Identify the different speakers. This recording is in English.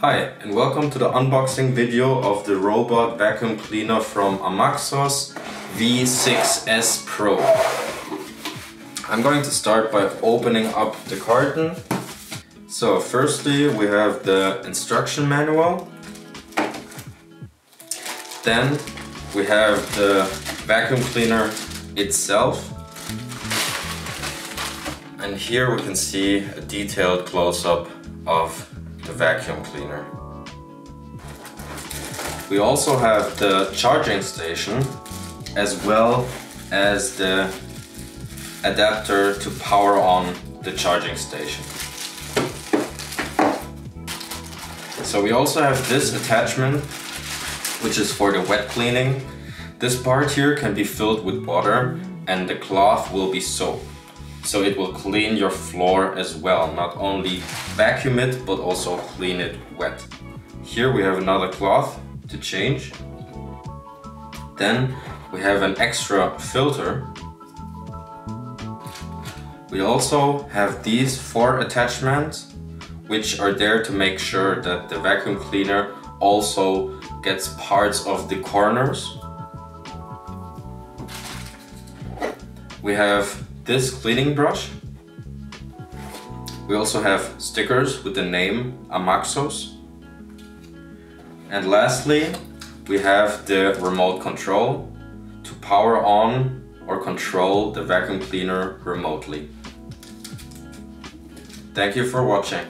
Speaker 1: Hi and welcome to the unboxing video of the robot vacuum cleaner from Amaxos V6S Pro. I'm going to start by opening up the carton. So firstly we have the instruction manual. Then we have the vacuum cleaner itself. And here we can see a detailed close-up of the vacuum cleaner. We also have the charging station as well as the adapter to power on the charging station. So we also have this attachment which is for the wet cleaning. This part here can be filled with water and the cloth will be soap so it will clean your floor as well. Not only vacuum it, but also clean it wet. Here we have another cloth to change. Then we have an extra filter. We also have these four attachments which are there to make sure that the vacuum cleaner also gets parts of the corners. We have this cleaning brush. We also have stickers with the name Amaxos. And lastly, we have the remote control to power on or control the vacuum cleaner remotely. Thank you for watching.